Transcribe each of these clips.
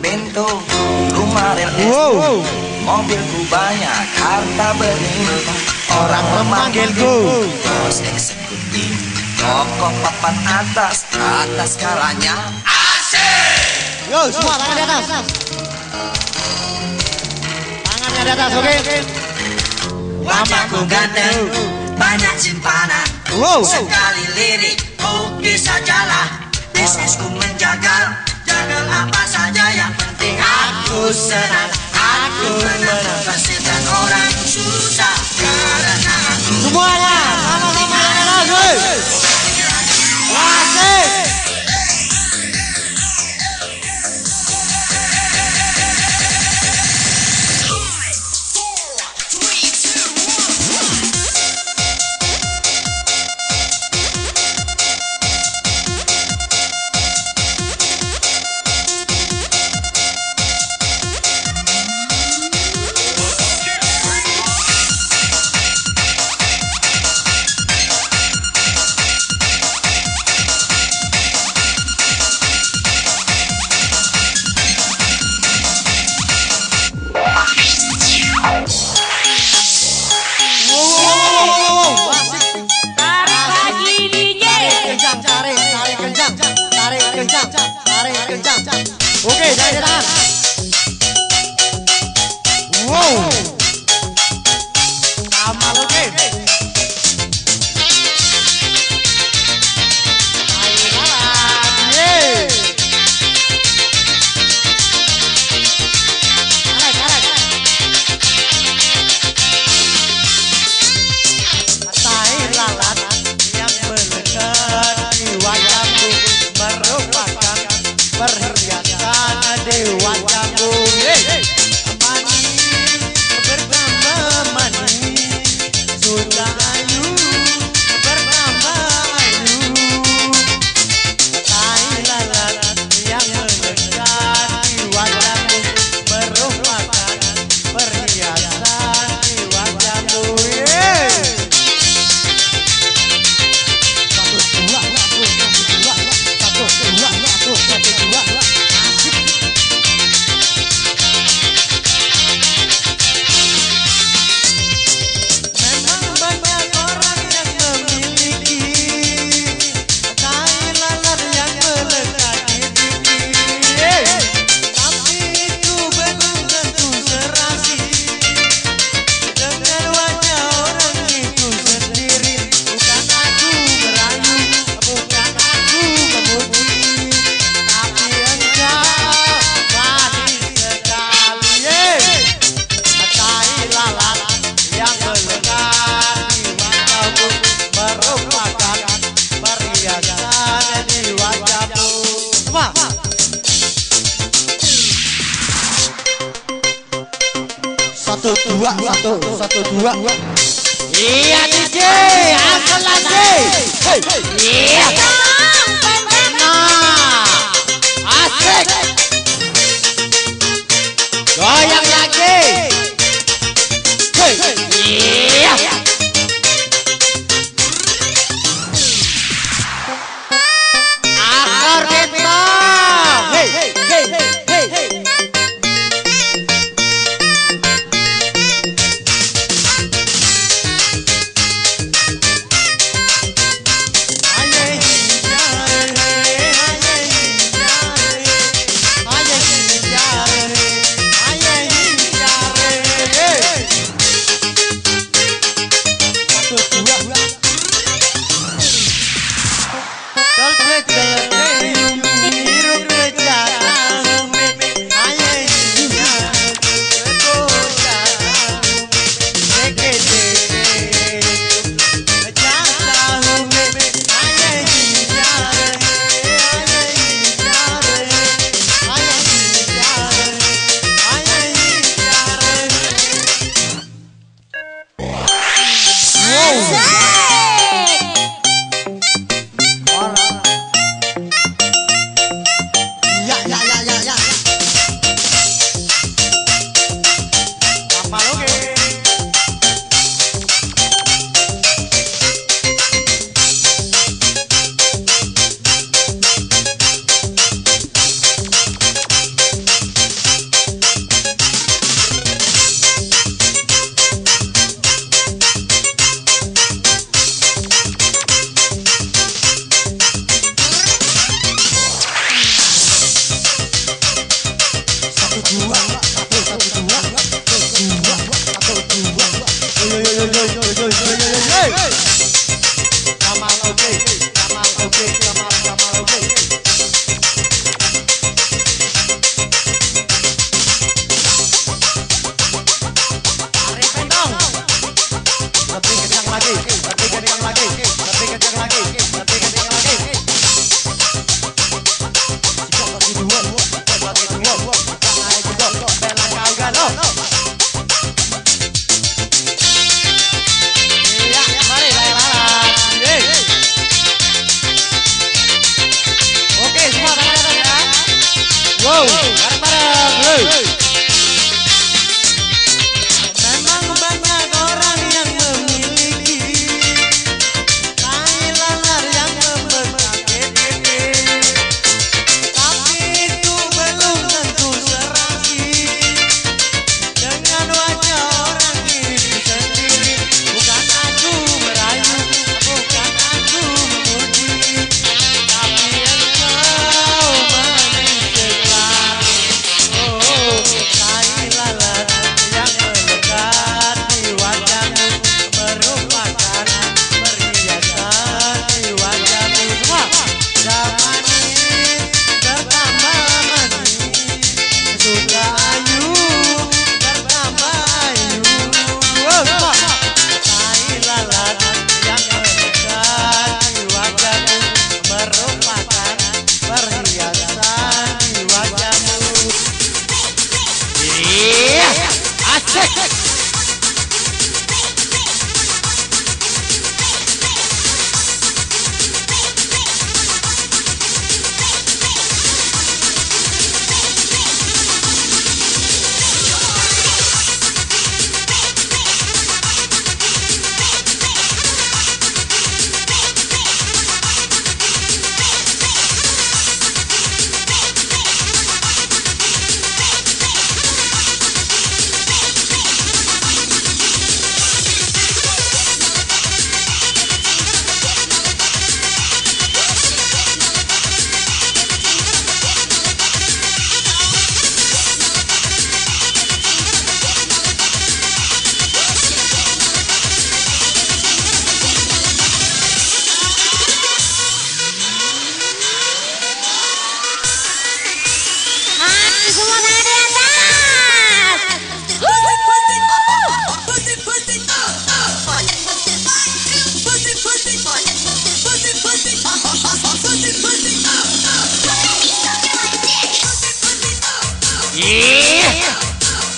bento Rumah rel es wow. Mobilku banyak harta berlimpah Orang memanggilku. Bos eh, eksekutif toko papan atas. Atas skalanya Asik. Yo semua tangan di atas. Tangannya di atas oke? Okay? Wajahku ganteng Banyak simpanan. Wow. Sekali lirik Oh bisa jalan. Bisnisku menjaga gagal apa saja yang penting aku senang. Aku menang bersihkan orang susah karena aku Semuanya. sama-sama yang enak Asik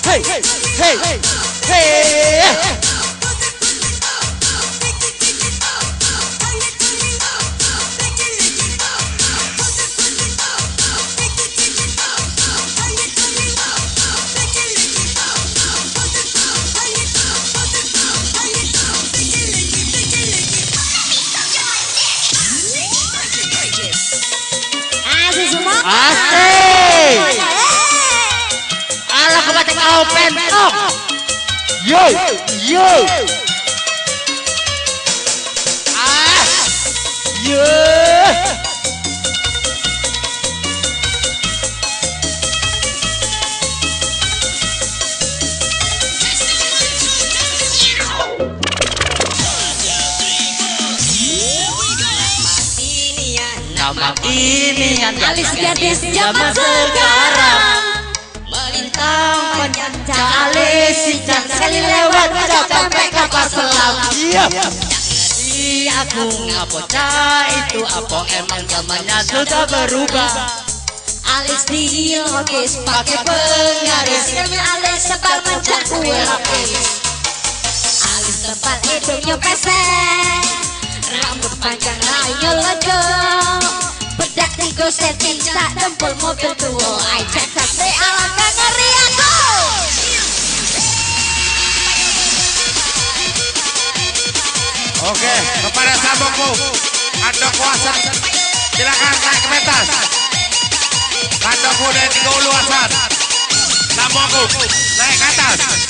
Hey, hey, hey, hey. Kau pentok. Yo, yo. Ah. Yo. Ini yang Alis gadis zaman sekarang sekali lewat Gak sampai kapal selam. Iya. Di aku ngapo cah itu apa? Emang zamannya sudah berubah. Alis dilogis pakai penggaris. Kami alis sebal mencak kue lapis. Alis tebal hidungnya pesek. Rambut panjang rayu lojo. Bedak tiga senti tak dempul mobil tua. Ai cek sasri alangkah Oke, kepada sabokku, anda kuasa, silakan naik ke pentas. Kandoku dari tiga uluasan, sabokku naik ke atas.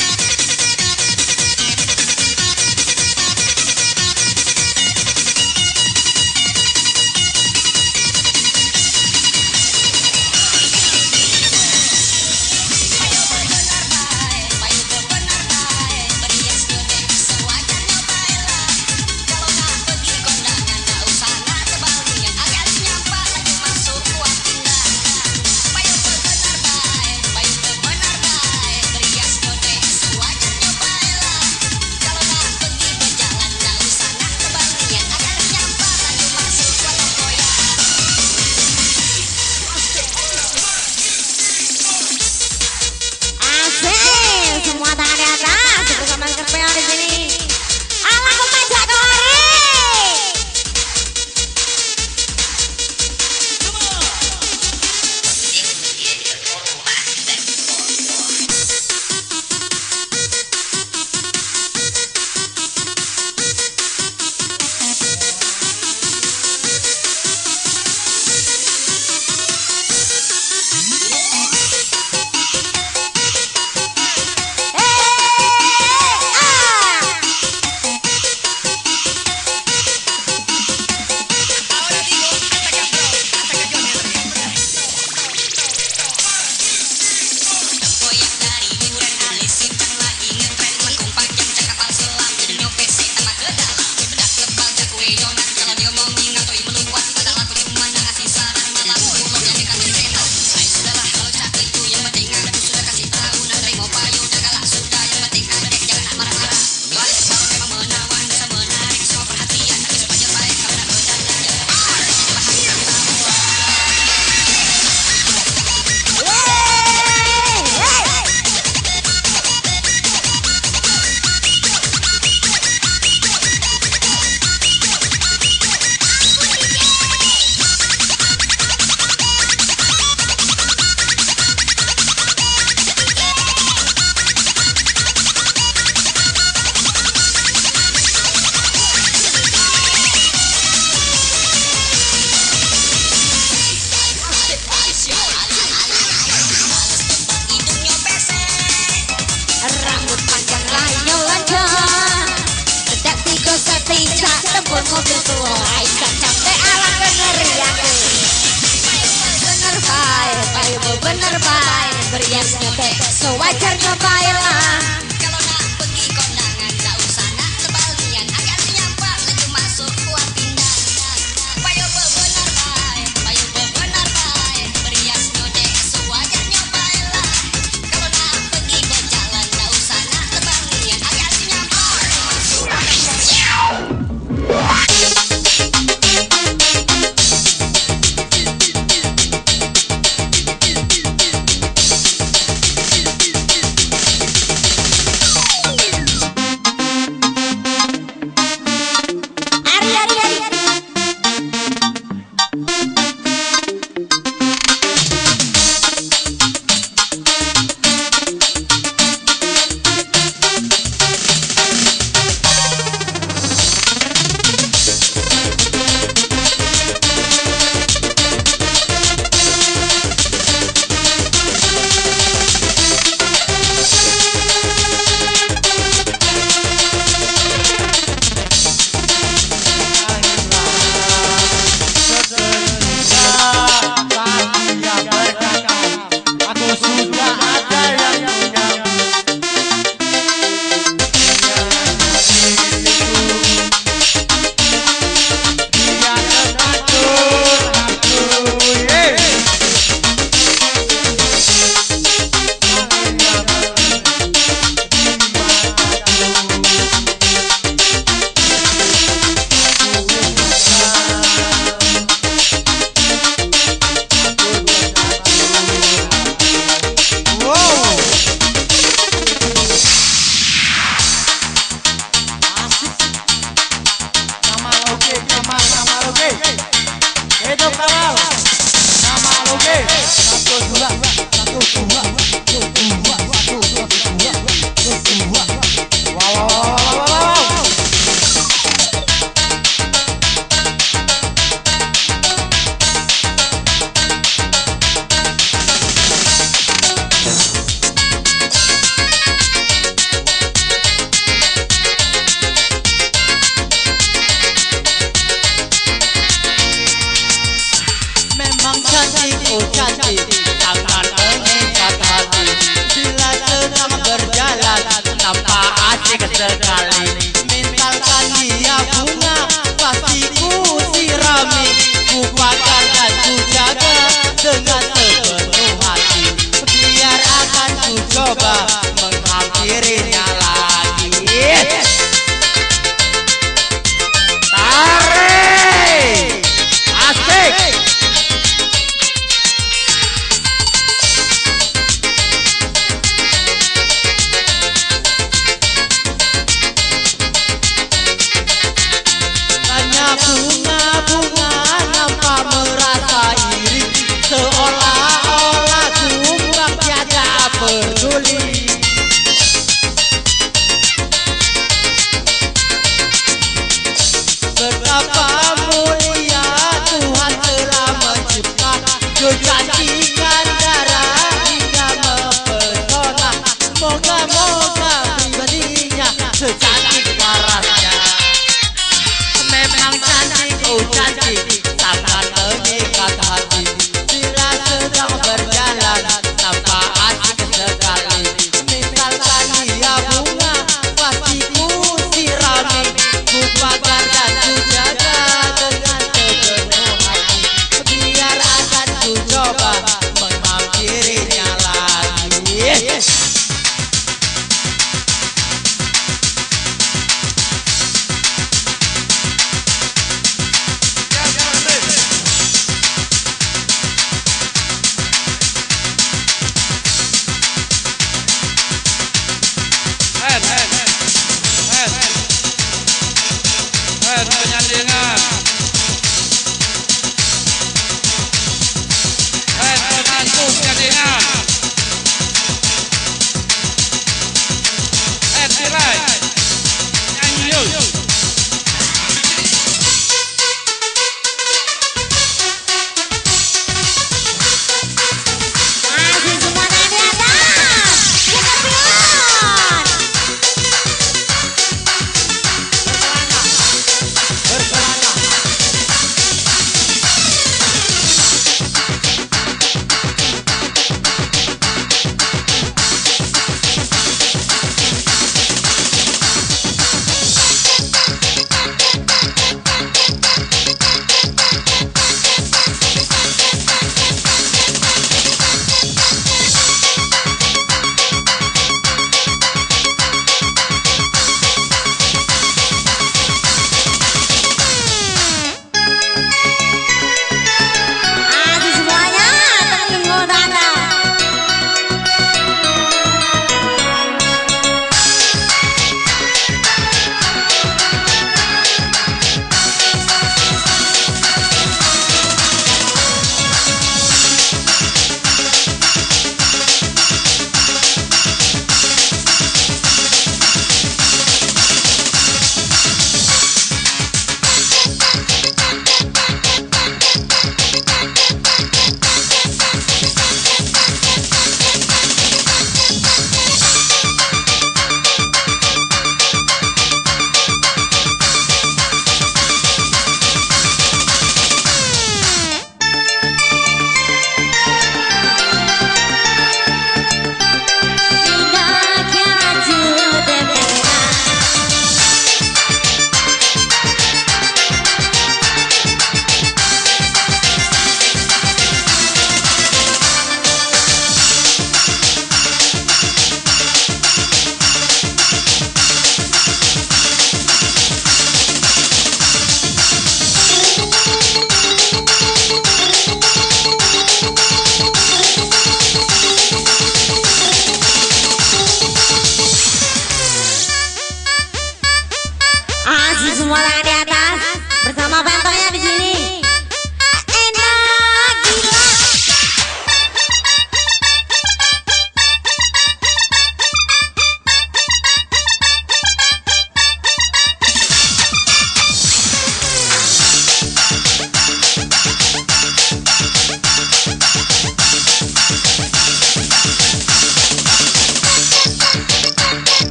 Bener baik Beriasnya teh sewajarnya baik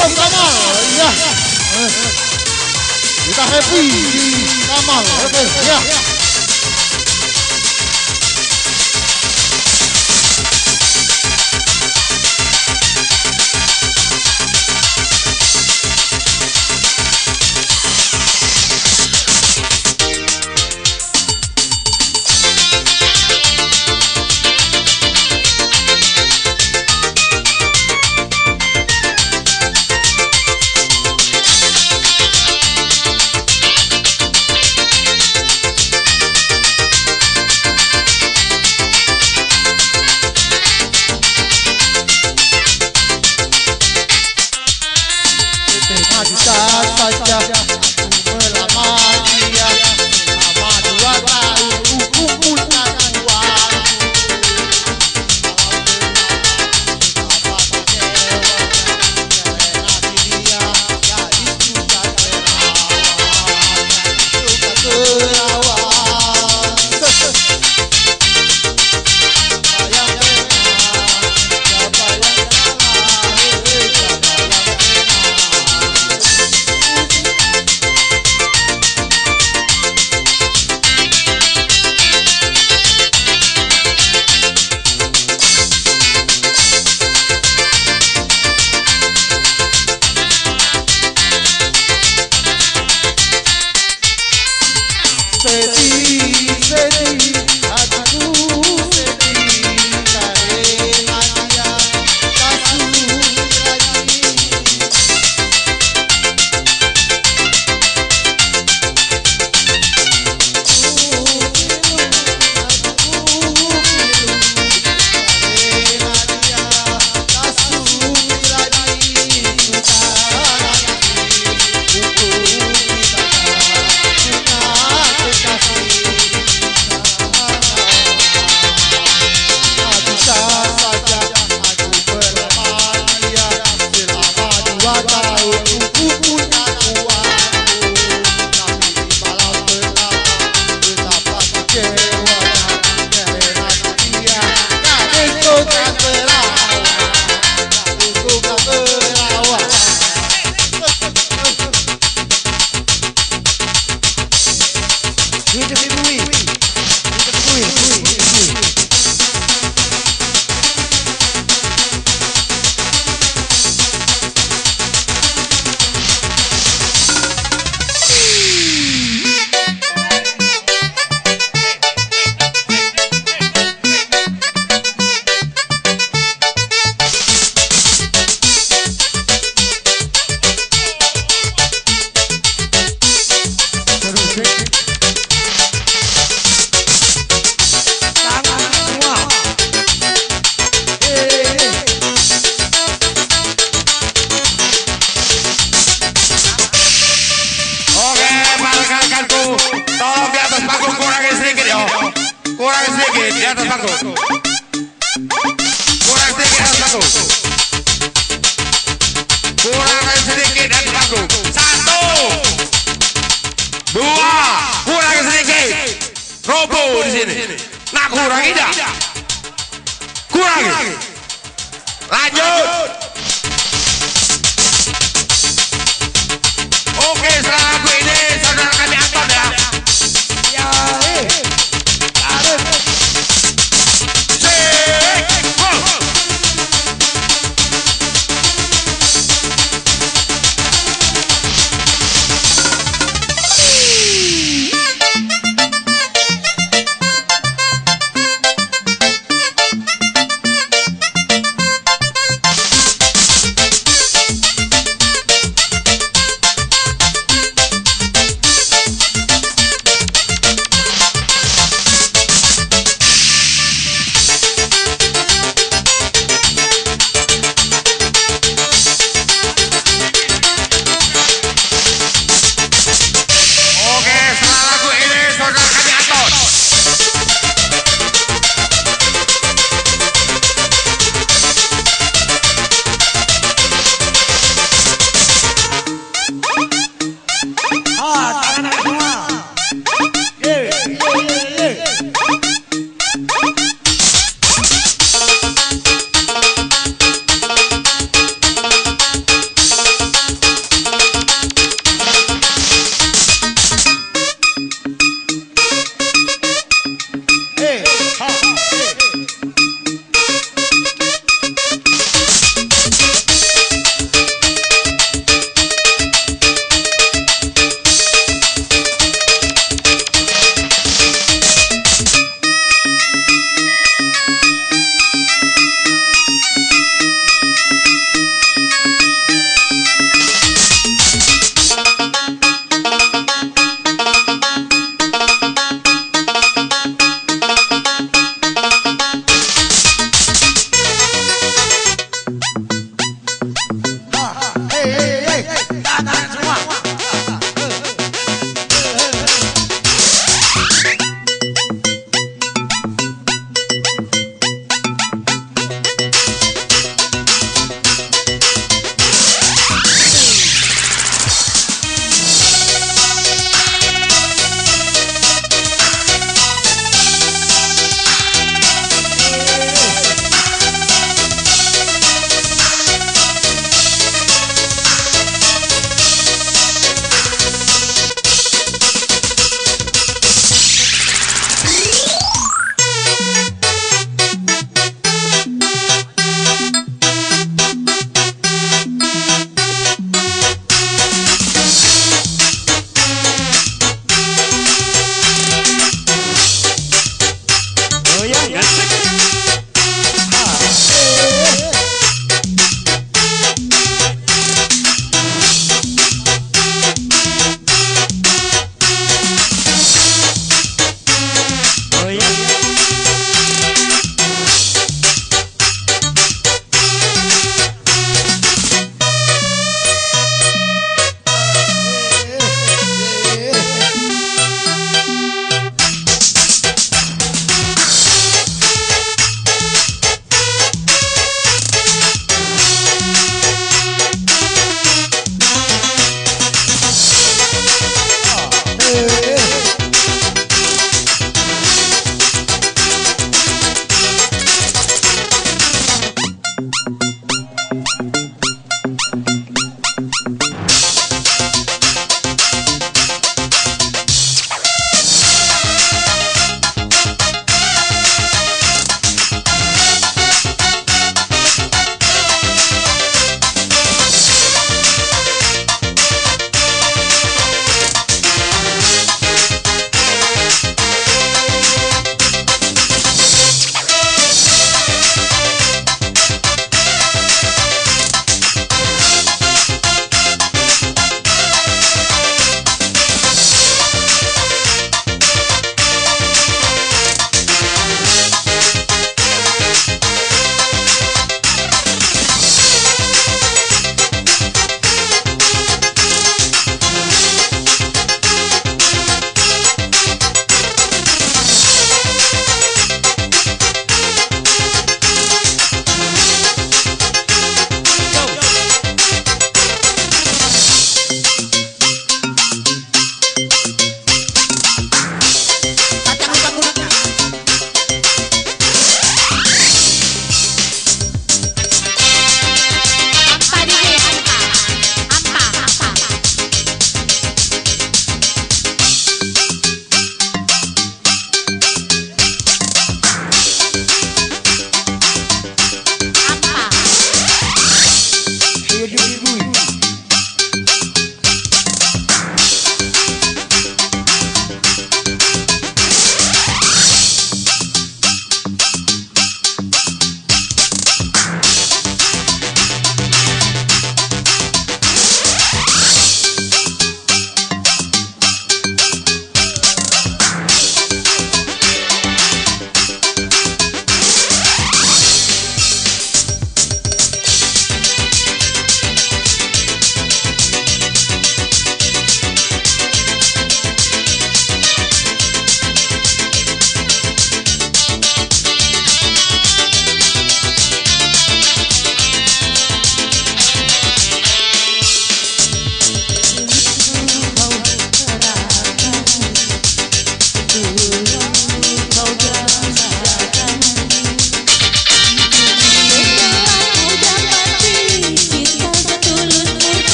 hidup Kamal. Iya. Kita happy Kamal. Ya.